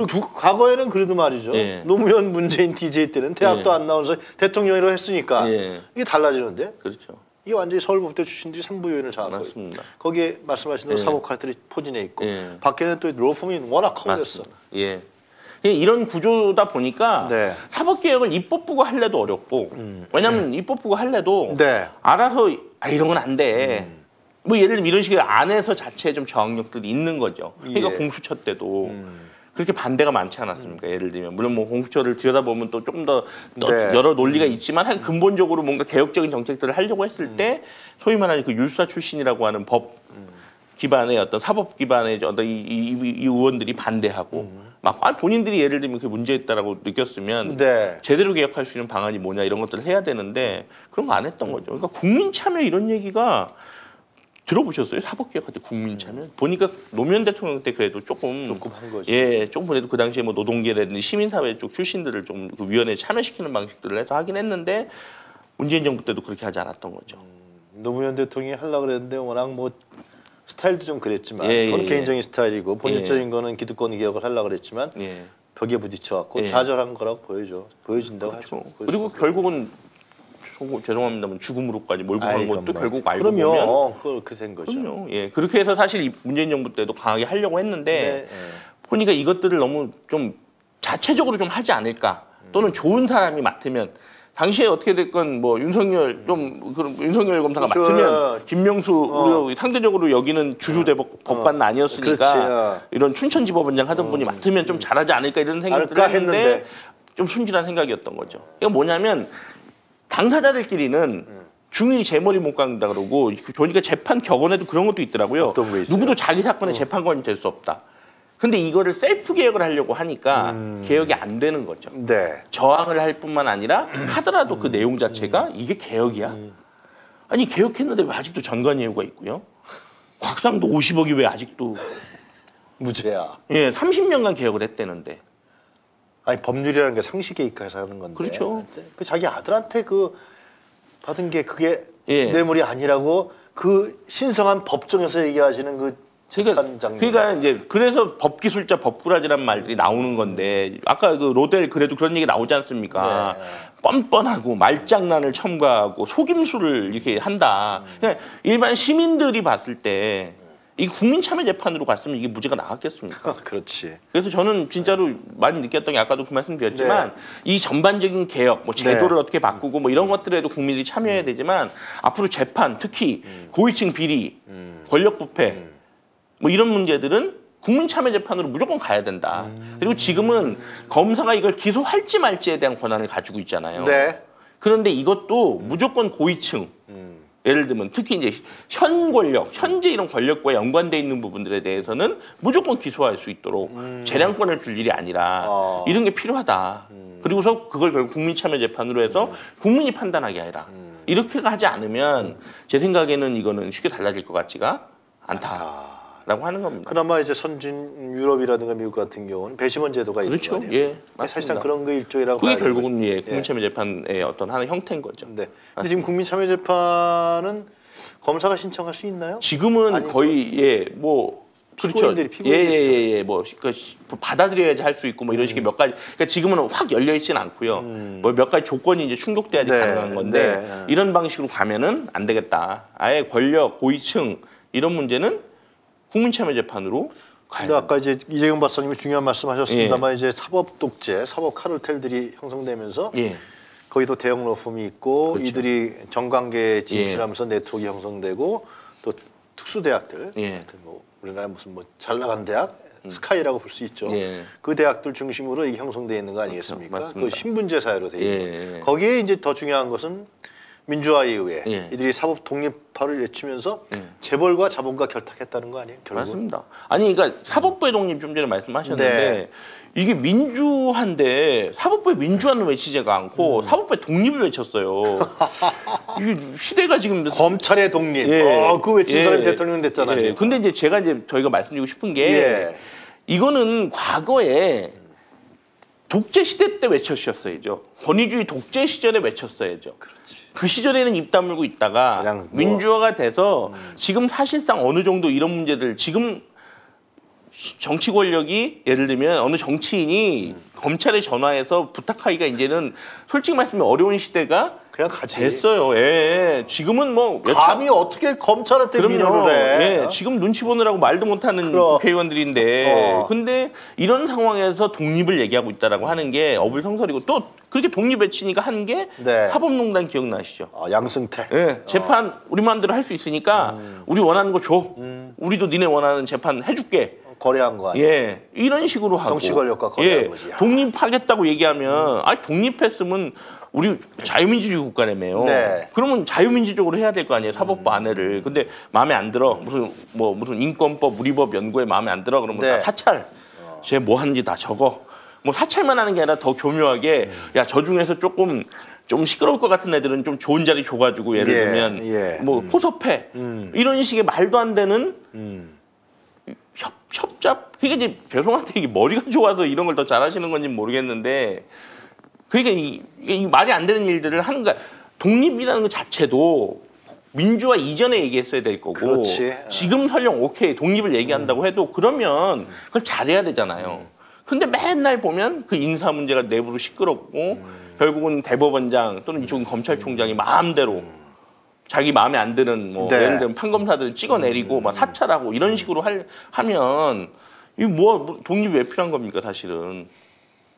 Speaker 1: 두, 과거에는 그래도 말이죠.
Speaker 2: 예.
Speaker 1: 노무현 문재인 DJ 때는 대학도
Speaker 2: 예.
Speaker 1: 안 나오면서 대통령이라고 했으니까
Speaker 2: 예.
Speaker 1: 이게 달라지는데
Speaker 2: 그렇죠.
Speaker 1: 이게 완전히 서울법대 출신들이 삼부 요인을 장악하고 있고. 거기에 말씀하신 대로
Speaker 2: 예.
Speaker 1: 사법칼들이 포진해 있고
Speaker 2: 예.
Speaker 1: 밖에는 또 로펌이 워낙 커졌어.
Speaker 2: 예. 그냥 이런 구조다 보니까
Speaker 1: 네. 음.
Speaker 2: 사법 개혁을 입법부가 할래도 어렵고 왜냐하면 입법부가 할래도
Speaker 1: 네.
Speaker 2: 알아서 아 이런 건 안 돼.
Speaker 1: 음.
Speaker 2: 뭐 예를 들면 이런 식의 안에서 자체에 좀 저항력들이 있는 거죠. 그러니까
Speaker 1: 예.
Speaker 2: 공수처 때도
Speaker 1: 음.
Speaker 2: 그렇게 반대가 많지 않았습니까? 예를 들면 물론 뭐 공수처를 들여다보면 또 조금 더, 더
Speaker 1: 네.
Speaker 2: 여러 논리가 있지만 한 근본적으로 뭔가 개혁적인 정책들을 하려고 했을
Speaker 1: 음.
Speaker 2: 때 소위 말하는 그 율사 출신이라고 하는 법 기반의 어떤 사법 기반의 어떤 이, 이, 이- 이 의원들이 반대하고 막 아, 본인들이 예를 들면 그게 문제있다라고 느꼈으면
Speaker 1: 음. 네.
Speaker 2: 제대로 개혁할 수 있는 방안이 뭐냐 이런 것들을 해야 되는데 그런 거 안 했던 거죠. 그러니까 국민 참여 이런 얘기가 들어보셨어요? 사법 개혁할 때 국민 참여 보니까 노무현 대통령 때 그래도 조금
Speaker 1: 조금 한 거지.
Speaker 2: 예, 조금 그래도 그 당시에 뭐 노동계라든지 시민사회 쪽 출신들을 좀 그 위원회에 참여시키는 방식들을 해서 하긴 했는데 문재인 정부 때도 그렇게 하지 않았던 거죠.
Speaker 1: 노무현 대통령이 하려고 그랬는데 워낙 뭐 스타일도 좀 그랬지만
Speaker 2: 예,
Speaker 1: 그건
Speaker 2: 예,
Speaker 1: 개인적인 스타일이고 본질적인 거는 기득권 개혁을 하려고 그랬지만
Speaker 2: 예.
Speaker 1: 벽에 부딪혀갖고
Speaker 2: 예.
Speaker 1: 좌절한 거라고 보여줘 보여진다고 하죠.
Speaker 2: 그렇죠. 그리고 결국은 소- 죄송합니다만 죽음으로까지 몰고 간
Speaker 1: 아이,
Speaker 2: 것도
Speaker 1: 그건
Speaker 2: 결국
Speaker 1: 뭐.
Speaker 2: 알고 보면
Speaker 1: 그럼요. 그렇게 된 거죠.
Speaker 2: 그럼요. 예. 그렇게 해서 사실 이 문재인 정부 때도 강하게 하려고 했는데
Speaker 1: 네, 예.
Speaker 2: 보니까 이것들을 너무 좀 자체적으로 좀 하지 않을까 또는 좋은 사람이 맡으면 당시에 어떻게 됐건 뭐 윤석열 좀 그런 윤석열 검사가
Speaker 1: 그-
Speaker 2: 맡으면 김명수
Speaker 1: 어.
Speaker 2: 우리 상대적으로 여기는 주주 대법 법관 아니었으니까
Speaker 1: 그렇지, 어.
Speaker 2: 이런 춘천지법원장 하던 분이 맡으면 좀 잘하지 않을까 이런
Speaker 1: 않을까
Speaker 2: 했는데,
Speaker 1: 했는데.
Speaker 2: 좀 순진한 생각이었던 거죠. 이게 뭐냐면 당사자들끼리는
Speaker 1: 음.
Speaker 2: 중일이 제 머리 못 깎는다 그러고 보니까 재판 격언에도 그런 것도 있더라고요. 누구도 자기 사건의 재판관이 될 수 없다. 근데 이거를 셀프 개혁을 하려고 하니까
Speaker 1: 음.
Speaker 2: 개혁이 안 되는 거죠.
Speaker 1: 네.
Speaker 2: 저항을 할 뿐만 아니라
Speaker 1: 음.
Speaker 2: 하더라도 그 내용 자체가 이게 개혁이야. 아니 개혁했는데 왜 아직도 전관예우가 있고요? 곽상도 50억이 왜 아직도
Speaker 1: 무죄야.
Speaker 2: 예 30년간 개혁을 했대는데
Speaker 1: 아니 법률이라는 게 상식 개입해서 하는 건데.
Speaker 2: 그렇죠.
Speaker 1: 그 자기 아들한테 그 받은 게 그게
Speaker 2: 예.
Speaker 1: 뇌물이 아니라고 그 신성한 법정에서 얘기하시는 그
Speaker 2: 그러니까. 그러니까 이제 그래서 법기술자 법꾸라지란 말들이 나오는 건데 아까 그 로델 그래도 그런 얘기 나오지 않습니까?
Speaker 1: 네.
Speaker 2: 뻔뻔하고 말장난을 첨가하고 속임수를 이렇게 한다.
Speaker 1: 음.
Speaker 2: 그냥 일반 시민들이 봤을 때 이 국민참여 재판으로 갔으면 이게 무죄가 나왔겠습니까?
Speaker 1: 그렇지.
Speaker 2: 그래서 저는 진짜로 많이 느꼈던 게 아까도 그 말씀 드렸지만
Speaker 1: 네.
Speaker 2: 이 전반적인 개혁, 뭐 제도를
Speaker 1: 네.
Speaker 2: 어떻게 바꾸고 뭐 이런 것들에도 국민들이 참여해야 되지만 앞으로 재판, 특히 고위층 비리,
Speaker 1: 음.
Speaker 2: 권력 부패 뭐 이런 문제들은 국민 참여 재판으로 무조건 가야 된다.
Speaker 1: 음.
Speaker 2: 그리고 지금은 검사가 이걸 기소할지 말지에 대한 권한을 가지고 있잖아요.
Speaker 1: 네.
Speaker 2: 그런데 이것도 무조건 고위층
Speaker 1: 음.
Speaker 2: 예를 들면 특히 이제 현 권력, 현재 이런 권력과 연관돼 있는 부분들에 대해서는 무조건 기소할 수 있도록 재량권을 줄 일이 아니라
Speaker 1: 음. 어. 음.
Speaker 2: 이런 게 필요하다. 그리고서 그걸 결국 국민 참여 재판으로 해서 국민이 판단하게 아니라
Speaker 1: 음.
Speaker 2: 이렇게 하지 않으면 제 생각에는 이거는 쉽게 달라질 것 같지가 않다 라고 하는 겁니다.
Speaker 1: 그나마 이제 선진 유럽이라든가 미국 같은 경우는 배심원 제도가 있는
Speaker 2: 그렇죠.
Speaker 1: 거 아니에요?
Speaker 2: 예,
Speaker 1: 사실상
Speaker 2: 맞습니다.
Speaker 1: 그런 거 일종이라고
Speaker 2: 그게 결국은 예, 국민참여재판의 어떤 하나의 형태인 거죠.
Speaker 1: 네. 근데 지금 국민참여재판은 검사가 신청할 수 있나요?
Speaker 2: 지금은 거의 예뭐 그렇죠.
Speaker 1: 피고인들이 피고인이시죠.
Speaker 2: 예예 예 뭐 그러니까 받아들여야지 할 수 있고 뭐 이런 식의 몇 가지. 그러니까 지금은 확 열려 있지는 않고요. 뭐몇 가지 조건이 이제 충족돼야지
Speaker 1: 음. 네,
Speaker 2: 가능한 건데
Speaker 1: 네.
Speaker 2: 이런 방식으로 가면은 안 되겠다. 아예 권력 고위층 이런 문제는 국민참여재판으로
Speaker 1: 근데
Speaker 2: 된다.
Speaker 1: 아까 이제 이재경 박사님이 중요한 말씀하셨습니다만 이제 사법 독재, 사법 카르텔들이 형성되면서
Speaker 2: 예.
Speaker 1: 거기도 대형 로펌이 있고
Speaker 2: 그렇죠.
Speaker 1: 이들이 정관계에 진출하면서 네트워크 형성되고 또 특수대학들
Speaker 2: 예.
Speaker 1: 하여튼 뭐 우리나라 무슨 뭐 잘 나간 대학 스카이라고 볼 수 있죠.
Speaker 2: 예.
Speaker 1: 그 대학들 중심으로 이게 형성되어 있는 거 아니겠습니까? 그
Speaker 2: 맞습니다.
Speaker 1: 신분제 사회로 되어
Speaker 2: 예,
Speaker 1: 거.
Speaker 2: 예.
Speaker 1: 거기에 이제 더 중요한 것은 민주화에 의해
Speaker 2: 예.
Speaker 1: 이들이 사법 독립화를 외치면서
Speaker 2: 예.
Speaker 1: 재벌과 자본과 결탁했다는 거 아니에요? 결국
Speaker 2: 맞습니다. 아니 그러니까 사법부의 독립 좀 전에 말씀하셨는데
Speaker 1: 네.
Speaker 2: 이게 민주화인데 사법부의 민주화는 외치지가 않고
Speaker 1: 음.
Speaker 2: 사법부의 독립을 외쳤어요. 이게 시대가 지금
Speaker 1: 검찰의 독립.
Speaker 2: 예.
Speaker 1: 어, 그 외친
Speaker 2: 예.
Speaker 1: 사람이 대통령 됐잖아요.
Speaker 2: 예. 근데 이제 제가 이제 저희가 말씀드리고 싶은 게
Speaker 1: 예.
Speaker 2: 이거는 과거에 독재 시대 때 외쳤었어야죠. 권위주의 독재 시절에 외쳤어야죠. 그 시절에는 입 다물고 있다가
Speaker 1: 뭐-
Speaker 2: 민주화가 돼서 지금 사실상 어느 정도 이런 문제들 지금 정치 권력이 예를 들면 어느 정치인이 검찰에 전화해서 부탁하기가 이제는 솔직히 말씀면 어려운 시대가
Speaker 1: 그냥 가지.
Speaker 2: 됐어요. 예. 지금은 뭐
Speaker 1: 감히 어떻게 검찰한테
Speaker 2: 그럼요.
Speaker 1: 민원을 해?
Speaker 2: 예, 지금 눈치 보느라고 말도 못하는
Speaker 1: 그럼.
Speaker 2: 국회의원들인데,
Speaker 1: 어.
Speaker 2: 근데 이런 상황에서 독립을 얘기하고 있다라고 하는 게 어불성설이고 또 그렇게 독립 외치니까 하는 게
Speaker 1: 네.
Speaker 2: 사법농단 기억나시죠?
Speaker 1: 아, 양승태.
Speaker 2: 예, 재판 우리 마음대로 할 수 있으니까
Speaker 1: 음.
Speaker 2: 우리 원하는 거 줘. 우리도 니네 원하는 재판 해줄게.
Speaker 1: 거래한 거 아니에요?
Speaker 2: 예, 이런 식으로 하고
Speaker 1: 정치 권력과 거래한
Speaker 2: 예,
Speaker 1: 거지. 야.
Speaker 2: 독립하겠다고 얘기하면 아니 독립했으면 우리 자유민주주의 국가라며요.
Speaker 1: 네.
Speaker 2: 그러면 자유민주적으로 해야 될 거 아니에요 사법부 안에를. 근데 마음에 안 들어 무슨 뭐 무슨 인권법 우리법 연구에 마음에 안 들어 그러면
Speaker 1: 네.
Speaker 2: 다 사찰. 쟤뭐 하는지 다 적어. 뭐 사찰만 하는 게 아니라 더 교묘하게 야저 중에서 조금 좀 시끄러울 것 같은 애들은 좀 좋은 자리 줘가지고 예를
Speaker 1: 예,
Speaker 2: 들면
Speaker 1: 예.
Speaker 2: 뭐 포섭해 이런 식의 말도 안 되는
Speaker 1: 음.
Speaker 2: 협, 협잡 그게 이제 죄송한데 이게 머리가 좋아서 이런 걸 더 잘하시는 건지 는 모르겠는데 그러니까 이, 이 말이 안 되는 일들을 하는 거야 독립이라는 것 자체도 민주화 이전에 얘기했어야 될 거고
Speaker 1: 그렇지.
Speaker 2: 지금 설령 오케이 독립을 얘기한다고 해도 그러면 그걸 잘해야 되잖아요. 근데 맨날 보면 그 인사 문제가 내부로 시끄럽고 결국은 대법원장 또는 이쪽은 검찰총장이 마음대로 자기 마음에 안 드는 뭐
Speaker 1: 네.
Speaker 2: 예를 들면 판검사들을 찍어내리고 막 사찰하고 이런 식으로 할, 하면 이 뭐, 뭐 독립이 왜 필요한 겁니까 사실은?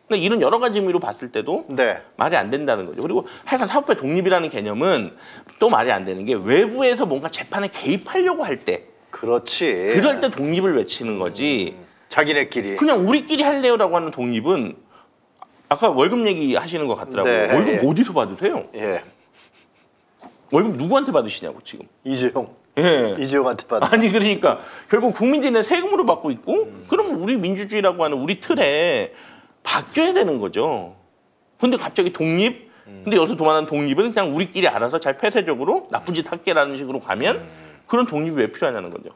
Speaker 2: 근데 이런 여러 가지 의미로 봤을 때도
Speaker 1: 네.
Speaker 2: 말이 안 된다는 거죠. 그리고 하여간 사법부의 독립이라는 개념은 또 말이 안 되는 게 외부에서 뭔가 재판에 개입하려고 할 때
Speaker 1: 그렇지.
Speaker 2: 그럴 때 독립을 외치는 거지.
Speaker 1: 자기네끼리.
Speaker 2: 그냥 우리끼리 할래요라고 하는 독립은 아까 월급 얘기 하시는 것 같더라고요.
Speaker 1: 네,
Speaker 2: 월급
Speaker 1: 예.
Speaker 2: 어디서 받으세요?
Speaker 1: 예.
Speaker 2: 월급 누구한테 받으시냐고 지금.
Speaker 1: 이재용.
Speaker 2: 예.
Speaker 1: 이재용한테 받.
Speaker 2: 아니 그러니까 결국 국민들의 세금으로 받고 있고 그러면 우리 민주주의라고 하는 우리 틀에 바뀌어야 되는 거죠. 근데 갑자기 독립 근데 여기서 도만한 독립은 그냥 우리끼리 알아서 잘 폐쇄적으로 나쁜 짓 할게라는 식으로 가면 그런 독립이 왜 필요하냐는 거죠.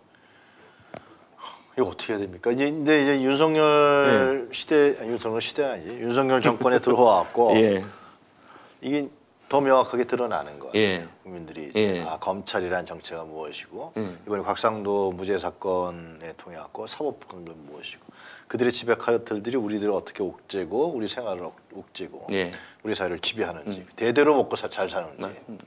Speaker 1: 이거 어떻게 해야 됩니까? 이제 근데 이제 윤석열 시대 아니, 윤석열 시대는 아니지. 윤석열 정권에 들어와갖고
Speaker 2: 예.
Speaker 1: 이게 더 명확하게 드러나는 거예요.
Speaker 2: 예.
Speaker 1: 국민들이
Speaker 2: 예.
Speaker 1: 아, 검찰이란 정체가 무엇이고
Speaker 2: 예.
Speaker 1: 이번에 곽상도 무죄 사건에 통해 갖고 사법부는 무엇이고 그들의 지배 카르텔들이 우리들을 어떻게 옥죄고 우리 생활을 옥- 옥죄고
Speaker 2: 예.
Speaker 1: 우리 사회를 지배하는지 대대로 먹고 사, 잘 사는지 음?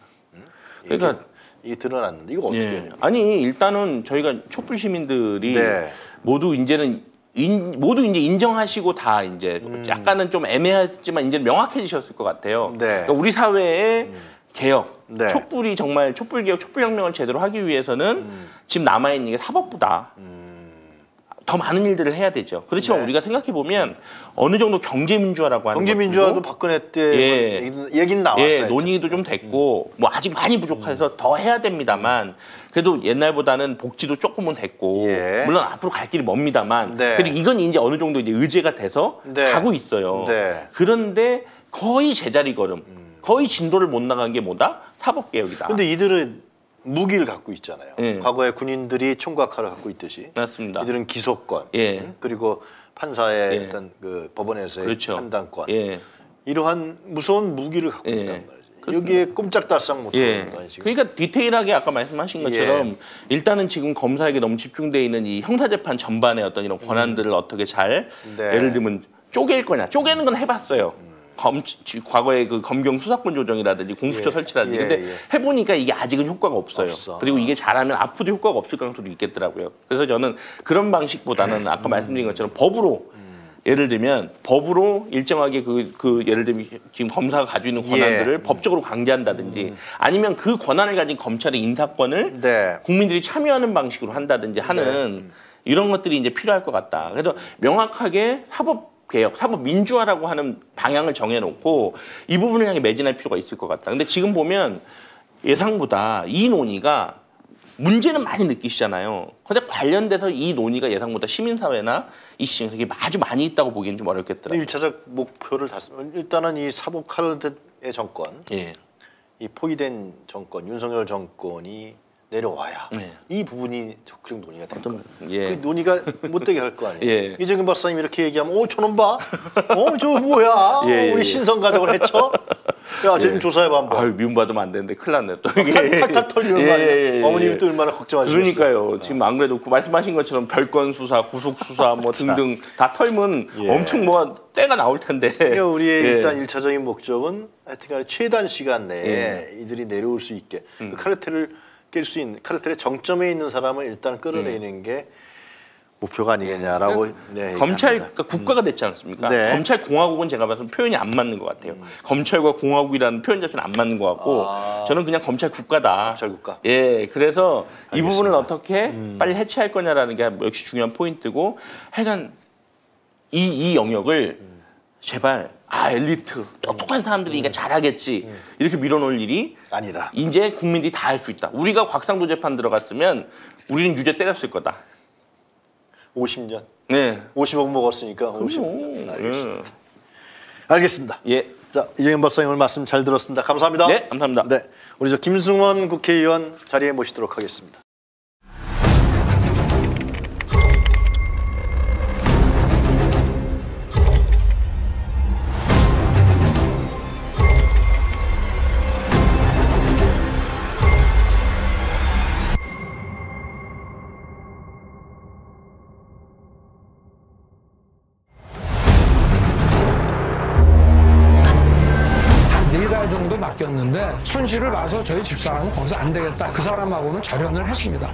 Speaker 1: 이게,
Speaker 2: 그러니까-
Speaker 1: 이게 드러났는데 이거 어떻게 해야
Speaker 2: 예.
Speaker 1: 됩니까?
Speaker 2: 아니 일단은 저희가 촛불 시민들이
Speaker 1: 네.
Speaker 2: 모두 이제는 인, 모두 이제 인정하시고 다 이제 약간은 좀 애매하지만 이제 명확해지셨을 것 같아요.
Speaker 1: 네.
Speaker 2: 그러니까 우리 사회의 개혁,
Speaker 1: 네.
Speaker 2: 촛불이 정말 촛불 개혁, 촛불 혁명을 제대로 하기 위해서는 지금 남아 있는 게 사법부다. 더 많은 일들을 해야 되죠. 그렇지만
Speaker 1: 네.
Speaker 2: 우리가 생각해 보면 어느 정도 경제 민주화라고 하는
Speaker 1: 경제 민주화도 박근혜 때
Speaker 2: 예.
Speaker 1: 얘기는, 나왔어요.
Speaker 2: 예, 논의도 좀 됐고 뭐 아직 많이 부족해서 더 해야 됩니다만 그래도 옛날보다는 복지도 조금은 됐고
Speaker 1: 예.
Speaker 2: 물론 앞으로 갈 길이 멉니다만
Speaker 1: 네.
Speaker 2: 그리고 이건 이제 어느 정도 이제 의제가 돼서
Speaker 1: 네.
Speaker 2: 가고 있어요.
Speaker 1: 네.
Speaker 2: 그런데 거의 제자리 걸음, 거의 진도를 못 나간 게 뭐다? 사법 개혁이다.
Speaker 1: 근데 이들은 무기를 갖고 있잖아요.
Speaker 2: 예.
Speaker 1: 과거에 군인들이 총각칼을 갖고 있듯이
Speaker 2: 맞습니다.
Speaker 1: 이들은 기소권,
Speaker 2: 예.
Speaker 1: 응? 그리고 판사의
Speaker 2: 예.
Speaker 1: 어떤 그 법원에서의
Speaker 2: 그렇죠.
Speaker 1: 판단권,
Speaker 2: 예.
Speaker 1: 이러한 무서운 무기를 갖고
Speaker 2: 예.
Speaker 1: 있단 말이지. 여기에 꼼짝달싹 못하는
Speaker 2: 예.
Speaker 1: 거야 지금.
Speaker 2: 그러니까 디테일하게 아까 말씀하신 것처럼
Speaker 1: 예.
Speaker 2: 일단은 지금 검사에게 너무 집중돼 있는 이 형사재판 전반의 어떤 이런 권한들을 어떻게 잘
Speaker 1: 음. 네.
Speaker 2: 예를 들면 쪼갤 거냐 쪼개는 건 해봤어요. 검 지- 과거에 그 검경 수사권 조정이라든지 공수처
Speaker 1: 예.
Speaker 2: 설치라든지
Speaker 1: 예,
Speaker 2: 근데
Speaker 1: 예.
Speaker 2: 해보니까 이게 아직은 효과가 없어요.
Speaker 1: 없어.
Speaker 2: 그리고 이게 잘하면 앞으로도 효과가 없을 가능성도 있겠더라고요. 그래서 저는 그런 방식보다는 아까 말씀드린 것처럼 법으로 예를 들면 법으로 일정하게 그, 그 예를 들면 지금 검사가 가지고 있는 권한들을
Speaker 1: 예.
Speaker 2: 법적으로 강제한다든지 아니면 그 권한을 가진 검찰의 인사권을
Speaker 1: 네.
Speaker 2: 국민들이 참여하는 방식으로 한다든지 하는 이런 것들이 이제 필요할 것 같다. 그래서 명확하게 사법 개혁, 사법 민주화라고 하는 방향을 정해놓고 이 부분을 향해 매진할 필요가 있을 것 같다. 근데 지금 보면 예상보다 이 논의가 문제는 많이 느끼시잖아요. 근데 관련돼서 이 논의가 예상보다 시민사회나 이 시청에서 이게 아주 많이 있다고 보기엔 좀 어렵겠더라고요.
Speaker 1: 일차적 목표를 달성. 일단은 이 사법 카르텔의 정권,
Speaker 2: 예.
Speaker 1: 이 포위된 정권, 윤석열 정권이 내려와야
Speaker 2: 네.
Speaker 1: 이 부분이 적극 논의가 될 거예요.
Speaker 2: 예.
Speaker 1: 그 논의가 못되게 할 거 아니에요.
Speaker 2: 예.
Speaker 1: 이정근 박사님 이렇게 얘기하면 어 저놈 봐, 어 저 뭐야,
Speaker 2: 예, 예,
Speaker 1: 우리
Speaker 2: 예.
Speaker 1: 신성 가족을 해쳐. 야 지금 조사해봐 한번.
Speaker 2: 아유 미움받으면 안 되는데 큰일 났네 또 이게
Speaker 1: 탈탈 털리는
Speaker 2: 예. 예, 예,
Speaker 1: 어머님이
Speaker 2: 예.
Speaker 1: 또 얼마나 걱정하시겠어요.
Speaker 2: 그러니까요. 지금 안 그래도 그 말씀하신 것처럼 별건 수사, 구속 수사 뭐 등등 다 털면
Speaker 1: 예.
Speaker 2: 엄청 뭐 때가 나올 텐데.
Speaker 1: 그러니까 우리의
Speaker 2: 예.
Speaker 1: 일단 일차적인 목적은 하여튼간에 최단 시간 내에
Speaker 2: 예.
Speaker 1: 이들이 내려올 수 있게
Speaker 2: 음.
Speaker 1: 그 카르텔을 깰수 있는 카르텔의 정점에 있는 사람을 일단 끌어내는
Speaker 2: 예.
Speaker 1: 게 목표가 아니겠냐라고 네,
Speaker 2: 검찰
Speaker 1: 얘기합니다.
Speaker 2: 그러니까 국가가 됐지 않습니까?
Speaker 1: 네.
Speaker 2: 검찰 공화국은 제가 봐서 표현이 안 맞는 것 같아요. 검찰과 공화국이라는 표현 자체는 안 맞는 것 같고
Speaker 1: 아.
Speaker 2: 저는 그냥 검찰 국가다.
Speaker 1: 검찰 국가.
Speaker 2: 예, 그래서 이
Speaker 1: 알겠습니다. 음.
Speaker 2: 부분을 어떻게 빨리 해체할 거냐라는 게 역시 중요한 포인트고, 하여간 이, 이 영역을
Speaker 1: 음.
Speaker 2: 제발 아 엘리트 똑똑한 사람들이 이게 잘하겠지
Speaker 1: 음.
Speaker 2: 이렇게 밀어놓을 일이
Speaker 1: 아니다.
Speaker 2: 이제 국민들이 다 할 수 있다. 우리가 곽상도 재판 들어갔으면 우리는 유죄 때렸을 거다.
Speaker 1: 50년.
Speaker 2: 네.
Speaker 1: 50억 먹었으니까
Speaker 2: 그럼요.
Speaker 1: 50년. 알겠습니다.
Speaker 2: 예.
Speaker 1: 알겠습니다.
Speaker 2: 예.
Speaker 1: 자 이정현 박사님 오늘 말씀 잘 들었습니다. 감사합니다.
Speaker 2: 네, 감사합니다.
Speaker 1: 네, 우리 저 김승원 국회의원 자리에 모시도록 하겠습니다.
Speaker 3: 손실을 봐서 저희 집사람은 거기서 안 되겠다. 그 사람하고는 절연을 했습니다.